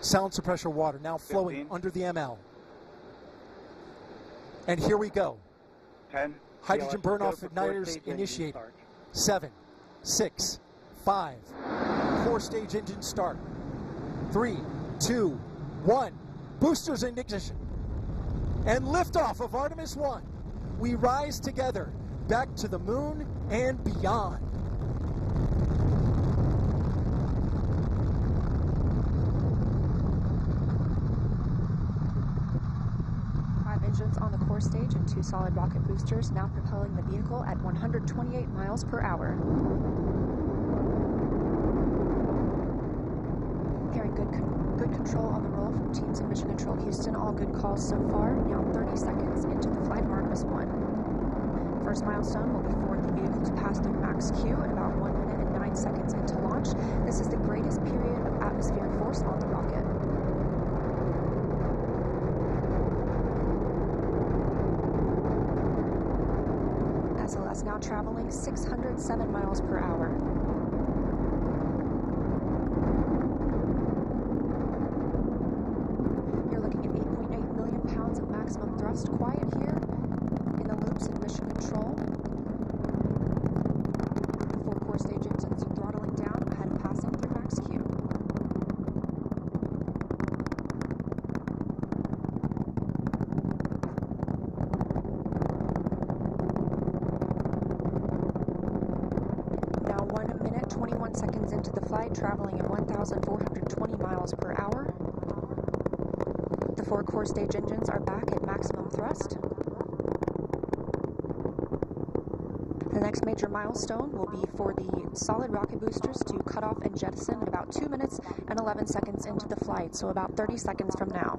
sound suppressor water now flowing 15. under the ML. And here we go. 10. Hydrogen burnoff go burn-off for core igniters initiated. Seven, six, five. Core stage engine start. Three, two, one. Boosters in ignition. And liftoff of Artemis 1. We rise together back to the moon and beyond. Five on the core stage and two solid rocket boosters now propelling the vehicle at 128 miles per hour. Hearing good, con- good control on the roll from teams in Mission Control Houston. All good calls so far. Now 30 seconds into the flight of Artemis 1. First milestone will be for the vehicle to pass through max Q at about 1 minute and 9 seconds into launch. This is the greatest period of atmospheric force on the rocket. SLS now traveling 607 miles per hour. You're looking at 8.8 million pounds of maximum thrust. Quiet here in the loops in mission control. Four core stage engines are throttling down ahead of passing through max Q. Now 1 minute 21 seconds into the flight, traveling at 1,420 miles per hour. The four core stage engines are back at maximum thrust. The next major milestone will be for the solid rocket boosters to cut off and jettison at about 2 minutes and 11 seconds into the flight, so about 30 seconds from now.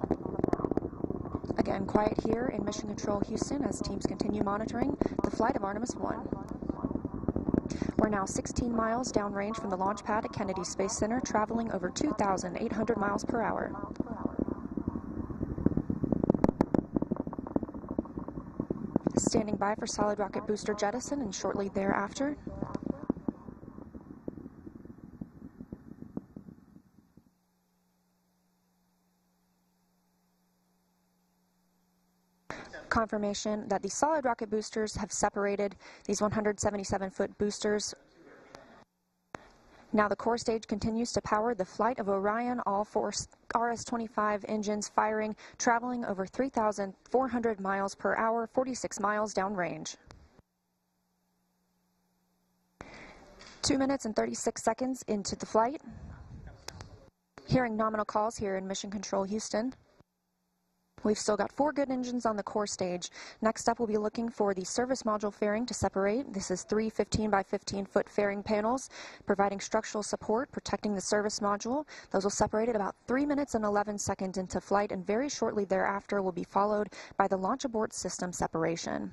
Again, quiet here in Mission Control Houston as teams continue monitoring the flight of Artemis 1. We're now 16 miles downrange from the launch pad at Kennedy Space Center, traveling over 2,800 miles per hour. Standing by for solid rocket booster jettison and shortly thereafter. Confirmation that the solid rocket boosters have separated these 177 foot boosters now the core stage continues to power the flight of Orion, all four RS-25 engines firing, traveling over 3,400 miles per hour, 46 miles downrange. Two minutes and 36 seconds into the flight. Hearing nominal calls here in Mission Control Houston. We've still got four good engines on the core stage. Next up, we'll be looking for the service module fairing to separate. This is three 15 by 15 foot fairing panels, providing structural support, protecting the service module. Those will separate at about 3 minutes and 11 seconds into flight, and very shortly thereafter will be followed by the launch abort system separation.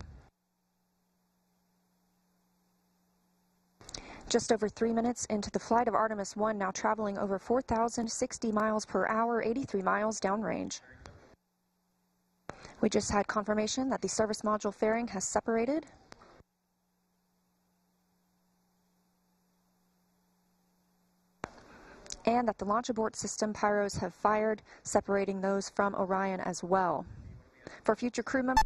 Just over three minutes into the flight of Artemis 1, now traveling over 4,060 miles per hour, 83 miles downrange. We just had confirmation that the service module fairing has separated. And that the launch abort system pyros have fired, separating those from Orion as well. For future crew members,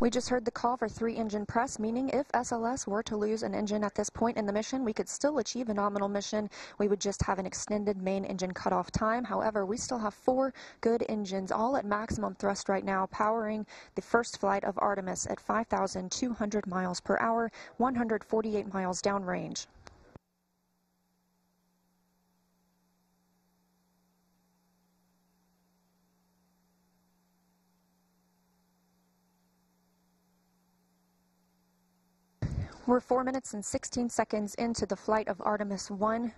We just heard the call for three engine press, meaning if SLS were to lose an engine at this point in the mission, we could still achieve a nominal mission. We would just have an extended main engine cutoff time. However, we still have four good engines, all at maximum thrust right now, powering the first flight of Artemis at 5,200 miles per hour, 148 miles downrange. We're 4 minutes and 16 seconds into the flight of Artemis 1.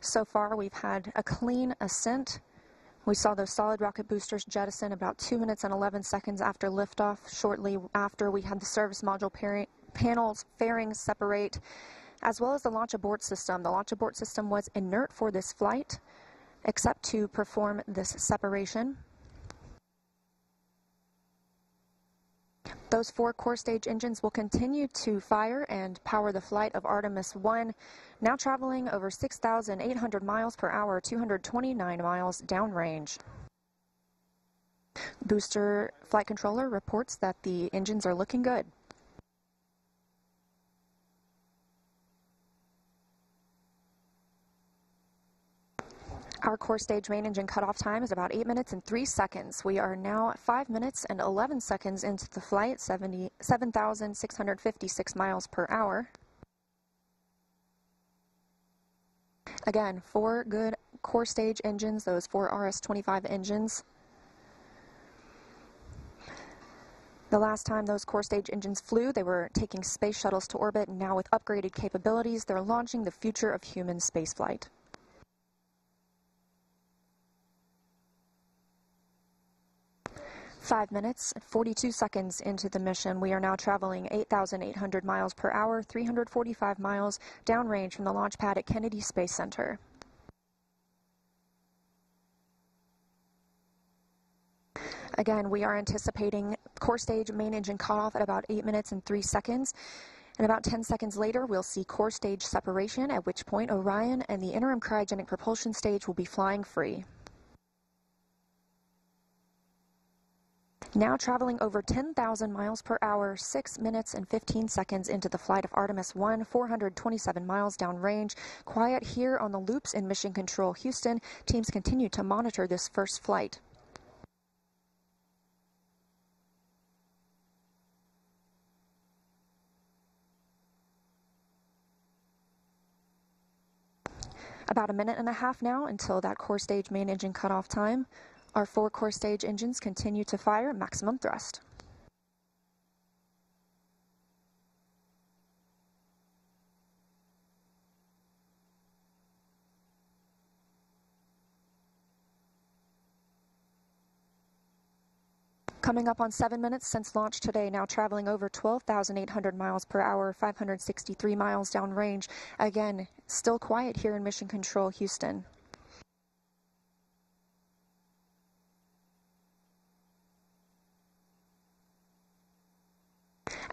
So far, we've had a clean ascent. We saw those solid rocket boosters jettison about 2 minutes and 11 seconds after liftoff. Shortly after, we had the service module panels fairings separate, as well as the launch abort system. The launch abort system was inert for this flight, except to perform this separation. Those four core stage engines will continue to fire and power the flight of Artemis 1, now traveling over 6,800 miles per hour, 229 miles downrange. Booster flight controller reports that the engines are looking good. Our core stage main engine cutoff time is about 8 minutes and 3 seconds. We are now 5 minutes and 11 seconds into the flight, 7,656 miles per hour. Again, four good core stage engines, those four RS-25 engines. The last time those core stage engines flew, they were taking space shuttles to orbit, and now with upgraded capabilities, they're launching the future of human spaceflight. Five minutes, 42 seconds into the mission, we are now traveling 8,800 miles per hour, 345 miles downrange from the launch pad at Kennedy Space Center. Again, we are anticipating core stage main engine cutoff at about 8 minutes and 3 seconds. And about 10 seconds later, we'll see core stage separation, at which point Orion and the interim cryogenic propulsion stage will be flying free. Now traveling over 10,000 miles per hour, 6 minutes and 15 seconds into the flight of Artemis 1, 427 miles downrange. Quiet here on the loops in Mission Control Houston. Teams continue to monitor this first flight. About a minute and a half now until that core stage main engine cutoff time. Our four core stage engines continue to fire maximum thrust. Coming up on seven minutes since launch today, now traveling over 12,800 miles per hour, 563 miles downrange. Again, still quiet here in Mission Control, Houston.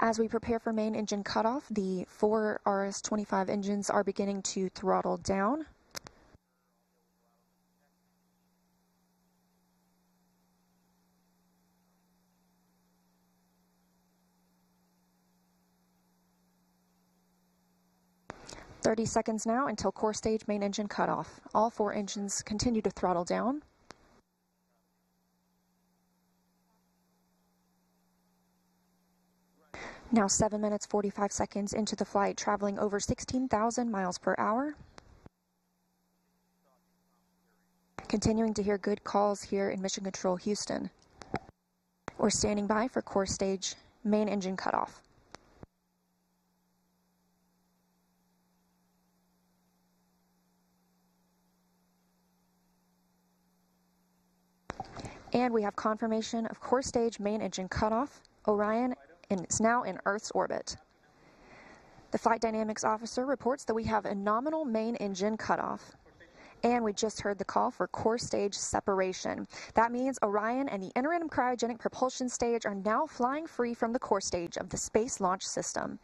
As we prepare for main engine cutoff, the four RS-25 engines are beginning to throttle down. Thirty seconds now until core stage main engine cutoff. All four engines continue to throttle down. Now 7 minutes 45 seconds into the flight, traveling over 16,000 miles per hour. Continuing to hear good calls here in Mission Control Houston. We're standing by for core stage main engine cutoff. And we have confirmation of core stage main engine cutoff. Orion and it's now in Earth's orbit. The Flight Dynamics Officer reports that we have a nominal main engine cutoff. And we just heard the call for core stage separation. That means Orion and the interim cryogenic propulsion stage are now flying free from the core stage of the Space Launch System.